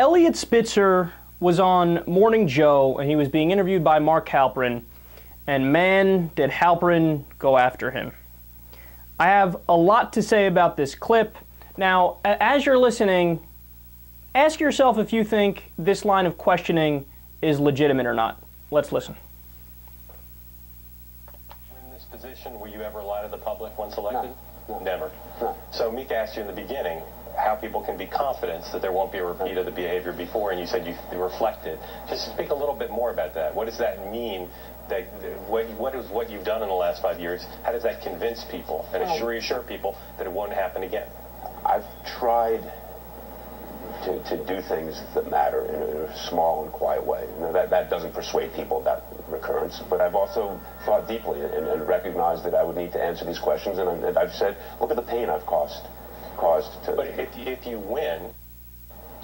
Eliot Spitzer was on Morning Joe and he was being interviewed by Mark Halperin, and man, did Halperin go after him. I have a lot to say about this clip. Now, as you're listening, ask yourself if you think this line of questioning is legitimate or not. Let's listen. In this position, will you ever lie to the public once elected? No. No. Never. No. So Mika asked you in the beginning how people can be confident that there won't be a repeat of the behavior before, and you said you reflected. Just speak a little bit more about that. What does that mean? That what what is what you've done in the last five years? How does that convince people and assure reassure people that it won't happen again? I've tried to, to do things that matter in a small and quiet way. You know, that, that doesn't persuade people about recurrence, but I've also thought deeply and, and recognized that I would need to answer these questions, and, and I've said, look at the pain I've caused. Caused to, But if, if you win,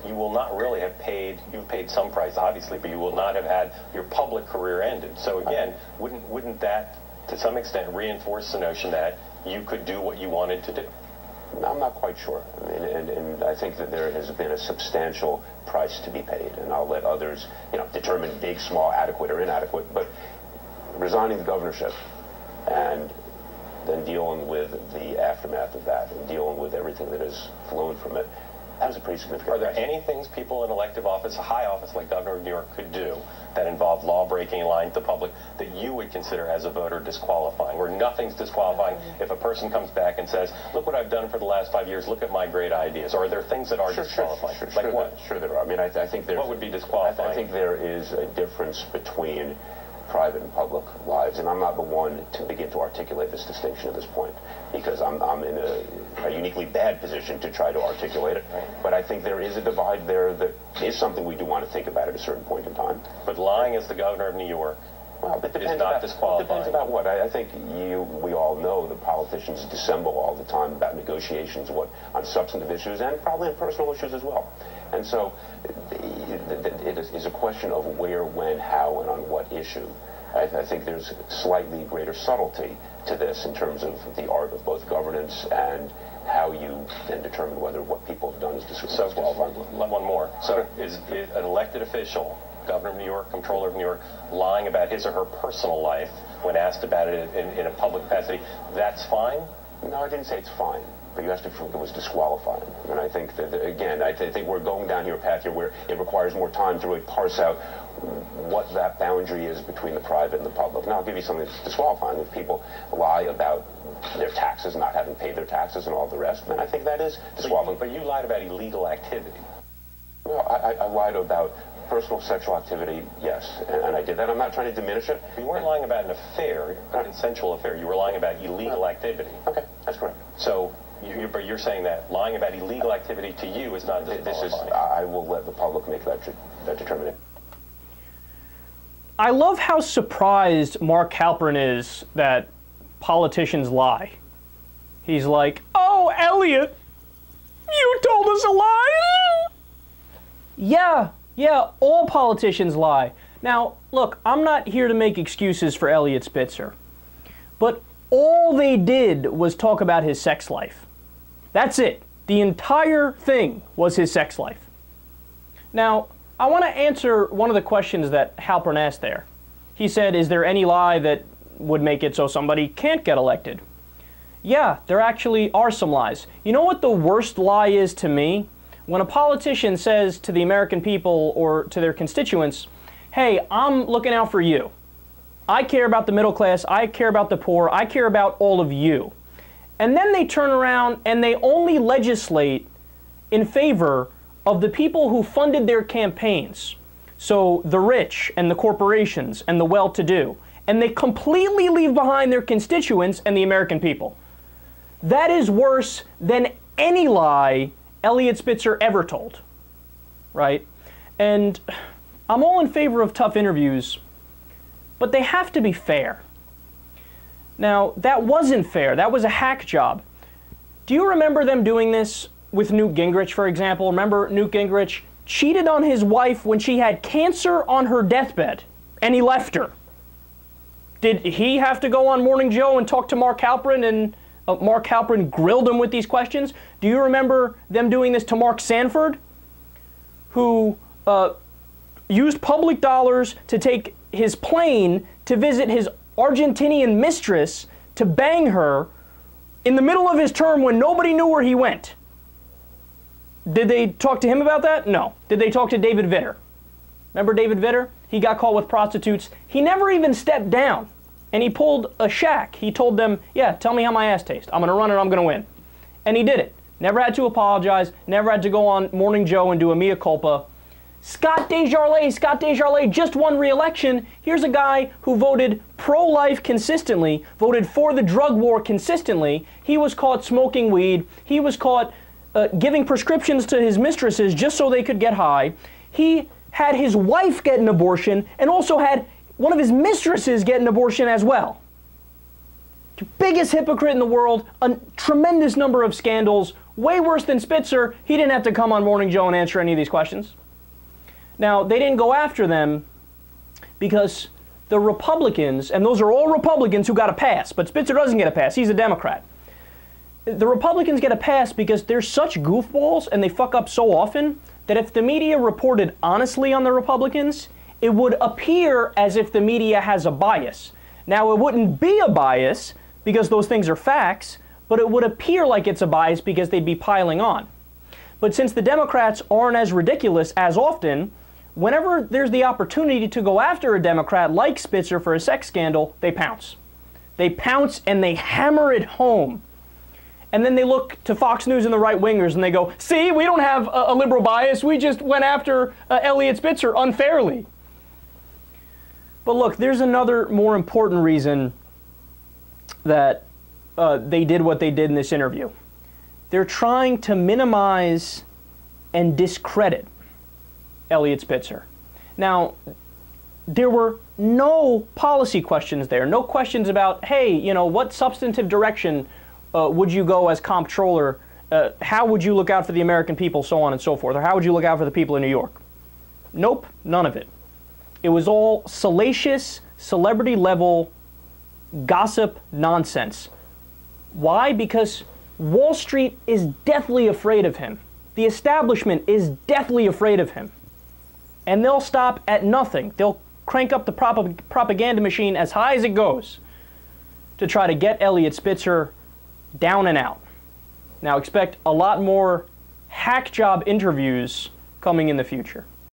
you will not really have paid, you've paid some price, obviously, but you will not have had your public career ended. So again, wouldn't, wouldn't that, to some extent, reinforce the notion that you could do what you wanted to do? I'm not quite sure. I mean, and, and I think that there has been a substantial price to be paid, and I'll let others, you know, determine big, small, adequate, or inadequate. But resigning the governorship and then dealing with the aftermath of that and dealing with everything that has flowed from it, that was a pretty significant. Are there any things people in elective office, a high office like governor of New York, could do that involve law breaking, lying to the public, that you would consider as a voter disqualifying, where nothing's disqualifying if a person comes back and says, look what I've done for the last five years, look at my great ideas? Or are there things that are Sure, sure, disqualifying? sure, like sure, what? there- Sure, there are. I mean, I, I think there's. What would be disqualifying? I, I think there is a difference between private and public lives, and I'm not the one to begin to articulate this distinction at this point because I'm, I'm in a, a uniquely bad position to try to articulate it. But I think there is a divide there that is something we do want to think about at a certain point in time. But lying as the governor of New York, Well, it depends not about. It depends about what. I, I think you, we all know that politicians dissemble all the time about negotiations, what on substantive issues and probably on personal issues as well. And so, it, it is, is a question of where, when, how, and on what issue. I, I think there's slightly greater subtlety to this in terms of the art of both governance and how you then determine whether what people have done is dis- So just one more. So is, is an elected official, governor of New York, comptroller of New York, lying about his or her personal life when asked about it in, in a public capacity, that's fine? No, I didn't say it's fine, but you asked if it was disqualifying. And I think that, again, I th- think we're going down here a path here where it requires more time to really parse out what that boundary is between the private and the public. Now, I'll give you something that's disqualifying. If people lie about their taxes, not having paid their taxes and all the rest, then I think that is disqualifying. But you lied about illegal activity. Well, I, I, I lied about personal sexual activity, yes, and, and I did that. I'm not trying to diminish it. You weren't lying about an affair, a consensual affair. You were lying about illegal activity. Okay, that's correct. So, you, you, but you're saying that lying about illegal activity to you is not Th- This is. I will let the public make that, de- that determination. I love how surprised Mark Halperin is that politicians lie. He's like, "Oh, Eliot, you told us a lie." Yeah, yeah, all politicians lie. Now, look, I'm not here to make excuses for Eliot Spitzer, but all they did was talk about his sex life. That's it. The entire thing was his sex life. Now, I want to answer one of the questions that Halperin asked there. He said, Is there any lie that would make it so somebody can't get elected? Yeah, there actually are some lies. You know what the worst lie is to me? When a politician says to the American people or to their constituents, Hey, I'm looking out for you. I care about the middle class, I care about the poor, I care about all of you. And then they turn around and they only legislate in favor of the people who funded their campaigns. So the rich and the corporations and the well to do. And they completely leave behind their constituents and the American people. That is worse than any lie Eliot Spitzer ever told. Right? And I'm all in favor of tough interviews, but they have to be fair. Now, that wasn't fair. That was a hack job. Do you remember them doing this with Newt Gingrich, for example? Remember Newt Gingrich cheated on his wife when she had cancer on her deathbed, and he left her. Did he have to go on Morning Joe and talk to Mark Halperin, and uh, Mark Halperin grilled him with these questions? Do you remember them doing this to Mark Sanford? who uh, used public dollars to take his plane to visit his Argentinian mistress to bang her in the middle of his term when nobody knew where he went. Did they talk to him about that? No. Did they talk to David Vitter? Remember David Vitter? He got caught with prostitutes. He never even stepped down. And he pulled a shack. He told them, yeah, tell me how my ass tastes. I'm going to run it, I'm going to win. And he did it. Never had to apologize, never had to go on Morning Joe and do a mea culpa. Scott DesJarlais, Scott DesJarlais just won re-election. Here's a guy who voted pro-life consistently, voted for the drug war consistently. He was caught smoking weed. He was caught uh, giving prescriptions to his mistresses just so they could get high. He had his wife get an abortion and also had one of his mistresses get an abortion as well. Biggest hypocrite in the world, a tremendous number of scandals, way worse than Spitzer. He didn't have to come on Morning Joe and answer any of these questions. Now, they didn't go after them because the Republicans, and those are all Republicans who got a pass, but Spitzer doesn't get a pass. He's a Democrat. The Republicans get a pass because they're such goofballs and they fuck up so often that if the media reported honestly on the Republicans, it would appear as if the media has a bias. Now, it wouldn't be a bias because those things are facts, but it would appear like it's a bias because they'd be piling on. But since the Democrats aren't as ridiculous as often, whenever there's the opportunity to go after a Democrat like Spitzer for a sex scandal, they pounce. They pounce and they hammer it home. And then they look to Fox News and the right wingers and they go, see, we don't have a, liberal bias. We just went after uh, Eliot Spitzer unfairly. But look, there's another more important reason that uh, they did what they did in this interview. They're trying to minimize and discredit Eliot Spitzer. Now, there were no policy questions there, no questions about, hey, you know, what substantive direction uh, would you go as comptroller? Uh, how would you look out for the American people, so on and so forth? Or how would you look out for the people in New York? Nope, none of it. It was all salacious, celebrity level gossip nonsense. Why? Because Wall Street is deathly afraid of him. The establishment is deathly afraid of him. And they'll stop at nothing. They'll crank up the prop- propaganda machine as high as it goes to try to get Eliot Spitzer down and out. Now expect a lot more hack job interviews coming in the future.